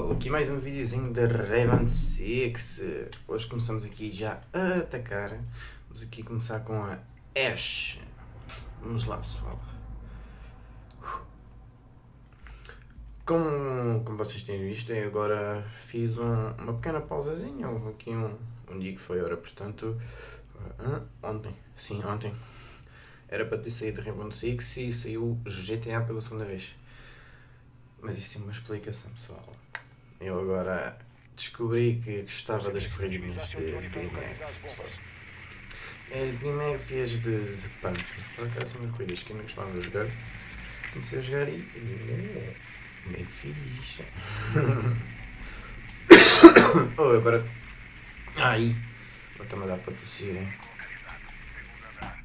pessoal, aqui mais um videozinho da Raven Six. Hoje começamos aqui já a atacar. Vamos aqui começar com a Ash. Vamos lá pessoal. Como, como vocês têm visto, eu agora fiz um, uma pequena pausazinha. Houve aqui um, um dia que foi hora, portanto. uh, ontem, sim, ontem. Era para ter saído Rainbow Six e saiu GTA pela segunda vez. Mas isto tem uma explicação, pessoal. Eu agora descobri que gostava das corridinhas de BMX. As de BMX e as de, de Pump. Por acaso são corridas que eu não gostava de jogar. Comecei a jogar e. Oh, bem fixe. oh, agora. Ai! Está-me a dar para tossir, hein?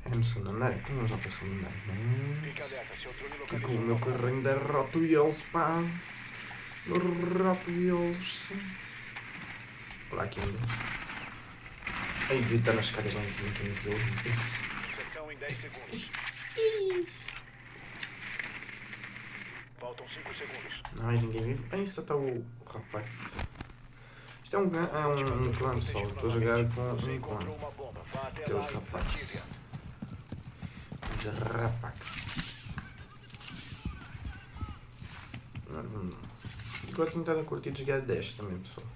É no segundo andar, então vamos lá para o segundo andar. Mas... Aqui com o meu carrinho da Hot Wheels, pá. Wheels. Olha aqui anda. Ai, devia estar nas escadas lá em cima que nem sei ouvir. Inserção em 10 segundos. Faltam 5 segundos. Ai, ninguém vive. Ai, só está o rapaz. Isto é um, é um, um clã, pessoal. Estou a jogar com um clã. é os rapazes. Os rapazes. Agora vamos lá. E agora tenho estado a curtir jogar Dash também, pessoal.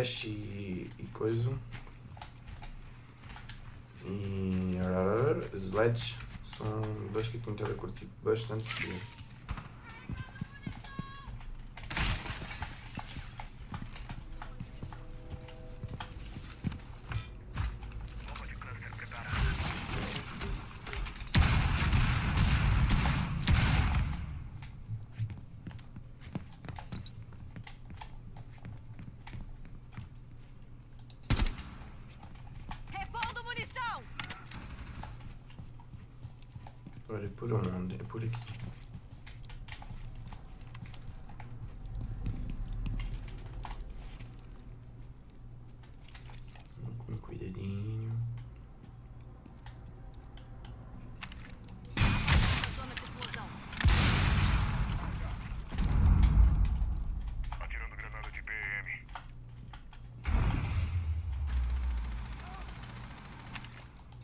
Ash e, e coisa. E. Sledge. São dois que eu tenho estado a curtir bastante. Repondo Onde? É por aqui. Com cuidadinho. Na zona de explosão. Atirando granada de PM.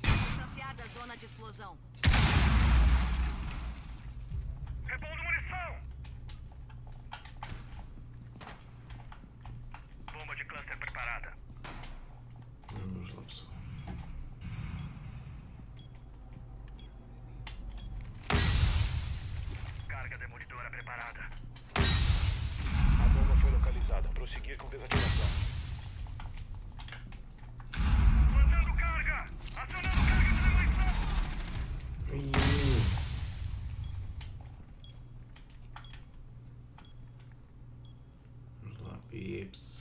Distanciada zona de explosão. Repondo munição! Bomba de cluster preparada. Vamos lá, pessoal. Carga A bomba foi localizada. Prosseguir com desativação. Mandando carga! Acionando carga de demolição! Ih. Vamos lá, pips.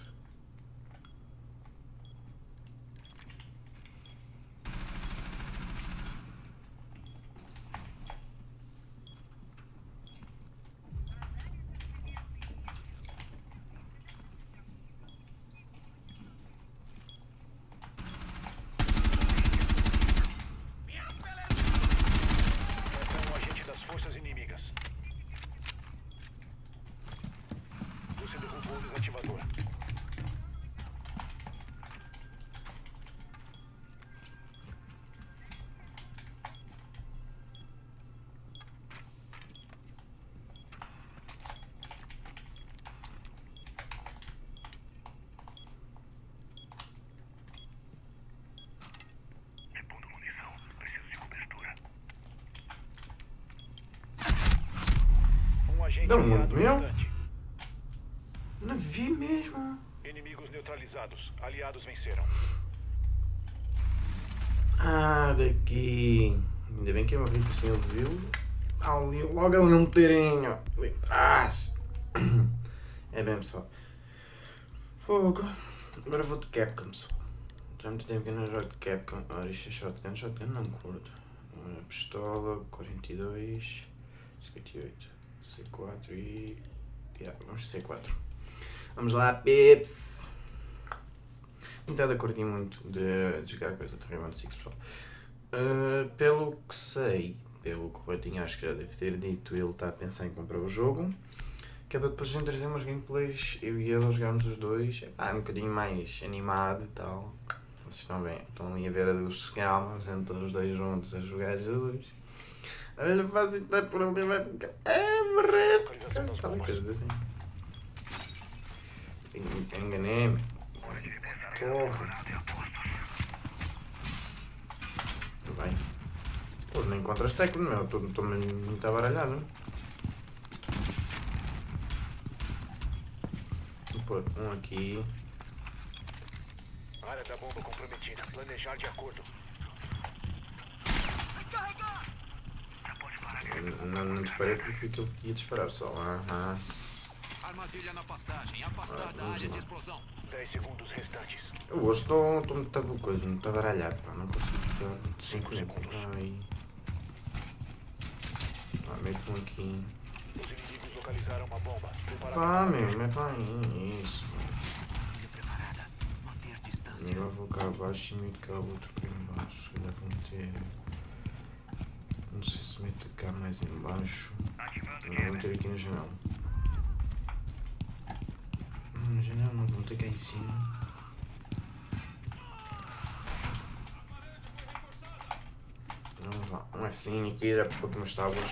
Essa é um agente das forças inimigas. Você derrubou o desativador. Repondo munição. Preciso de cobertura. Um agente Não, meu. vi mesmo. Inimigos neutralizados. Aliados venceram. Ah, daqui. Ainda bem que que o senhor viu. Ali, logo ali um tirinho. Ali atrás. É bem, pessoal. Fogo. Agora vou de Capcom, pessoal. Já muito tempo que eu não jogo de Capcom. Ora, isto é shotgun. Shotgun não curto. Pistola, 42, 58, C4 e... Yeah, vamos de C4. Vamos lá, pips! Tenho a curtir muito de, de jogar coisa de Rainbow Six pessoal. Uh, pelo que sei, pelo que o Ratinho acho que já deve ter dito, ele está a pensar em comprar o jogo. Que é para depois a gente trazer umas gameplays, eu e ele a jogarmos os dois, epá, um bocadinho mais animado e tal. Vocês estão bem, estão ali a ver os calmas entre os dois juntos a jogar Jesus. Olha, faz isso por ali, vai ficar. É, merece! Está bem, coisas assim. En- Enganei-me. Porra. Vai. Pô, não encontras teclas, meu. Estou muito abaralhado. Vou pôr um aqui. Área da bomba comprometida. Planejar de acordo. Não, não, disparei porque aquilo que ia disparar só. Aham. Armadilha na passagem. Afastar da área de explosão. 10 segundos restantes. Eu hoje estou muito coisa, muito abaralhado, pá. Não consigo ficar 5 segundos. Ai. Ah, mete um aqui. Os inimigos localizaram uma bomba. Vá, meu, mete lá aí. Isso. Preparada. Manter distância. Agora vou cá abaixo e meto cá outro cá embaixo. Se calhar vou meter. Não sei se meto cá mais embaixo. Não, vou meter aqui na janela. Na janela não, vou meter cá em cima. Vamos lá, um Fzinho aqui já para umas tábuas.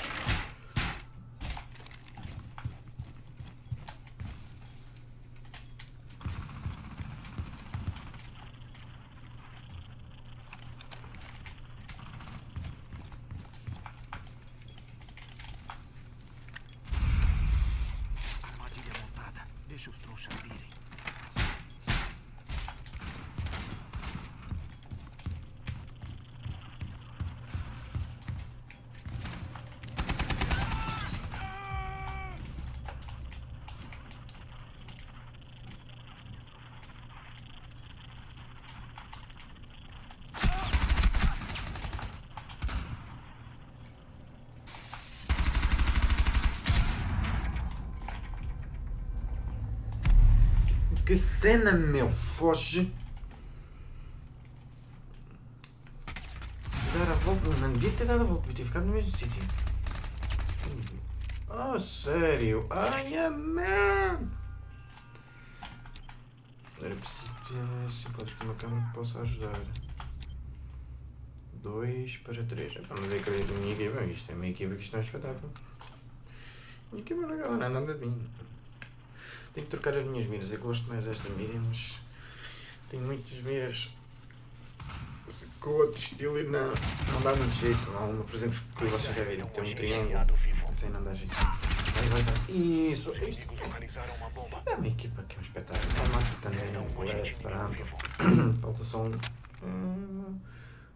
Que cena, meu! Foge! Dar a volta. Não devia ter dado a volta, devia ter ficado no mesmo sítio. Oh, sério? Ai, a man! Era preciso ter que uma câmera que possa ajudar. 2 para 3. Mas eu acredito na minha equipa. Isto é a minha equipa que é um espetáculo. Minha equipa não é nada de mim. Tenho que trocar as minhas miras. Eu gosto mais desta mira, mas tenho muitas miras com outro estilo e não, não dá muito jeito. Há uma, por exemplo, que vocês já viram, que tem um triângulo. Assim não dá jeito. Vai, vai, vai. Isso, isto. uma bomba. É uma equipa que é um espetáculo. A mata também, o Esperanto. Falta só um. Hum,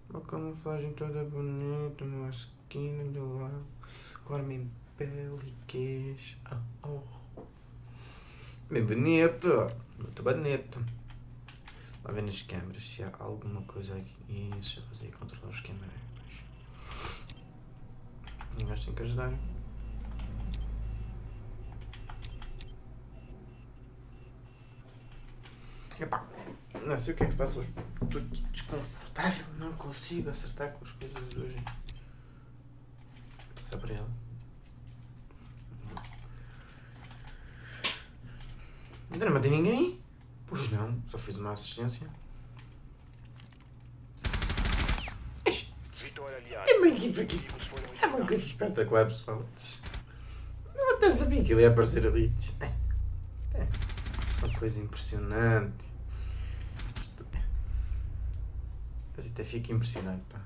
Uma camuflagem toda bonita, numa esquina de lá. Corme em pele e queijo. Oh, oh. Bem bonito, muito bonito. Lá ver nas câmeras se há alguma coisa aqui. Isso, já estou a controlar os câmeras. E nós temos que ajudar. Epá, não sei o que é que se passa hoje. Estou desconfortável, não consigo acertar com as coisas hoje. Passar para ela. Ainda não matei ninguém? Pois não, só fiz uma assistência. É uma equipa foram É uma coisa espetacular, pessoal. Eu até sabia que ele ia aparecer ali. É, é uma coisa impressionante. Isto- Mas até fico impressionado, pá.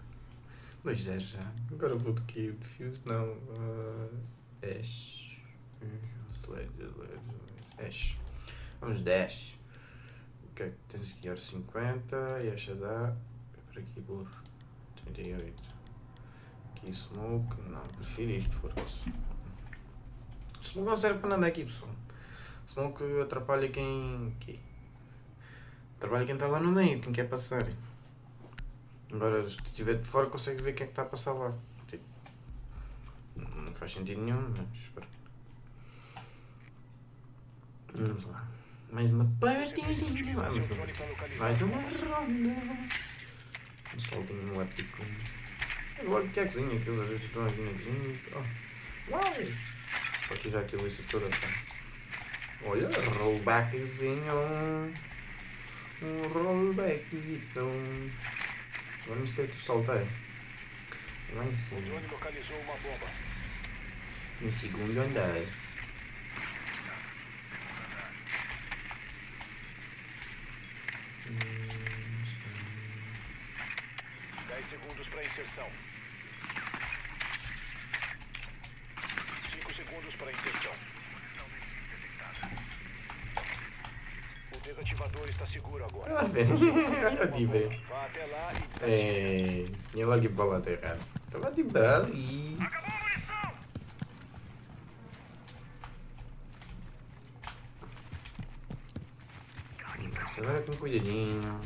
2-0 já. Agora vou do que? Defuse? Não. Uh, Ash. Slade, Ash. Vamos 10. O que é tens aqui? Hora 50. E esta dá. Por aqui, boa. 38. Aqui smoke. Não, prefiro isto, foda-se. Smoke não serve para nada aqui, pessoal. Smoke atrapalha quem. quem atrapalha quem está lá no meio, quem quer passar. Agora, se estiver de fora, consegue ver quem é que está a passar lá. Tipo, não faz sentido nenhum, mas. Vamos lá. Mais uma partidinha. Vamos. Mais uma ronda. Vamos alguém no épico. É logo que é a cozinha, aqueles às vezes estão aqui na cozinha. Oh. Uau! Que já aquilo isso toda, pá. Olha, rollbackzinho. Um rollbackzinho. Agora não sei o que saltar. Lá em cima. No segundo andar. Hum, 10 segundos para inserção. 5 segundos para inserção. O desativador está seguro agora. Olha lá, velho. Olha de ver. Vá até lá e É. Tinha logo ido para lá errado. Estava de ali. Mas Agora com cuidadinho.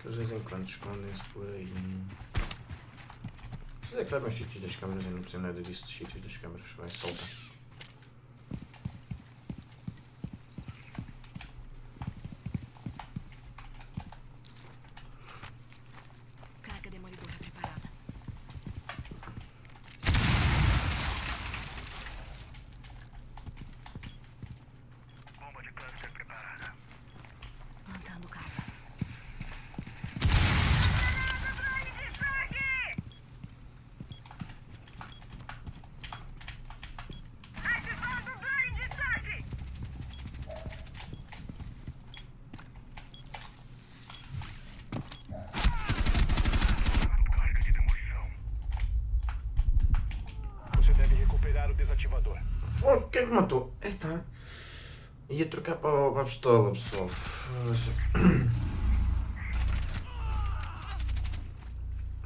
Que eles de vez em quando escondem-se por aí. Vocês é que sabem os sítios das câmaras, eu não percebo nada disso dos sítios das câmaras. Vai, solta. Carga demolidora preparada. Bomba de câncer preparada. Plantando carga. Carga de demolição. Você deve recuperar o desativador. Oh, quem é que matou? Eita. Ia trocar para, para a pistola, pessoal.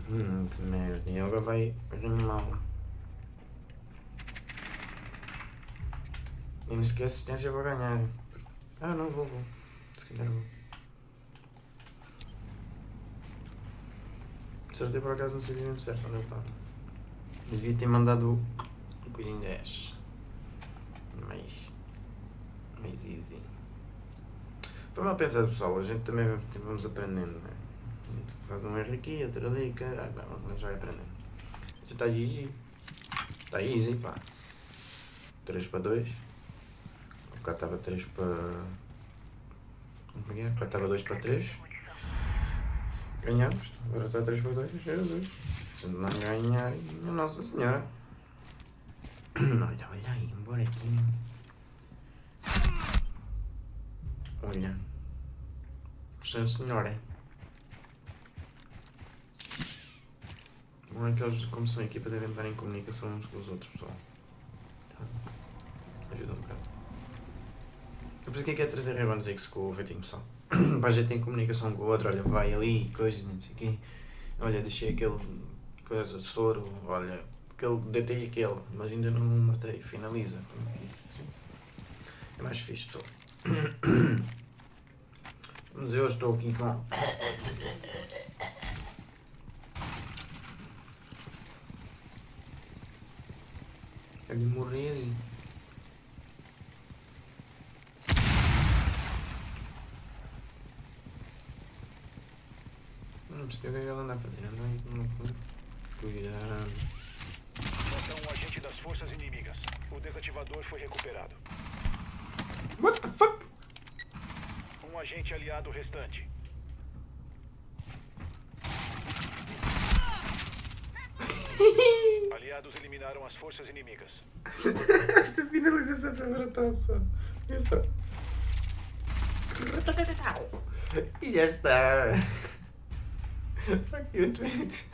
Hum, que merda. E agora vai mal. E nem sequer assistência vou ganhar. Ah, não vou, vou. Se calhar vou. Acertei por acaso, não sabia mesmo certo onde eu estava. Devia ter mandado o coisinho 10. Mais. Mais easy. Foi mal pensado, pessoal. A gente também vai- vamos aprendendo, né? Faz um erro aqui, outro ali, caralho. Mas vai aprendendo. Já está easy. Está easy, pá. 3 para 2. O bocado estava 3 para. Como bocado estava 2 para 3. Ganhamos. Agora está 3 para 2. Jesus. Se não ganhar, Nossa Senhora. Olha, olha aí, embora aqui. Olha. Sim, senhora. Bom é que eles, como são equipa, devem estar em comunicação uns com os outros, pessoal. Então, ajuda um bocado. Eu pensei que é trazer Rainbow X com o ratinho, pessoal. Para a gente ter comunicação com o outro, olha, vai ali, coisas, não sei o quê. Olha, deixei aquele coisa, soro, olha, aquele, deitei aquele, mas ainda não matei, finaliza. É mais fixe, estou. Mas eu estou aqui com. Quero morrer ali. Não percebi o que é que ela anda a fazer. Não, não, não. Cuidado. Falta um agente das forças inimigas. O desativador foi recuperado. What the fuck? Um agente aliado restante. Aliados eliminaram as forças inimigas. Esta finalização foi brutal, pessoal. Só. E já está. Fuck you, tweet.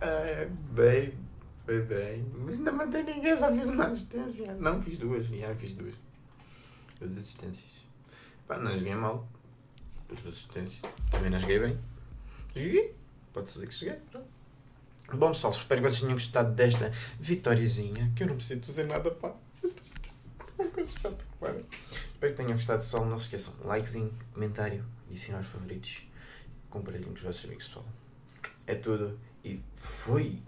Ai, bem, foi bem. Mas não matei ninguém, só fiz uma assistência. Não, fiz duas, já fiz duas. Duas assistências. Pá, não joguei mal. Duas assistências. Também não joguei bem. Joguei. Pode dizer que cheguei. Pronto. Bom pessoal, espero que vocês tenham gostado desta vitóriazinha. Que eu não preciso dizer nada, pá. Espero que tenham gostado, pessoal. Não se esqueçam, likezinho, comentário, adicionar os favoritos. Compartilhem com os vossos amigos, pessoal. É tudo e fui!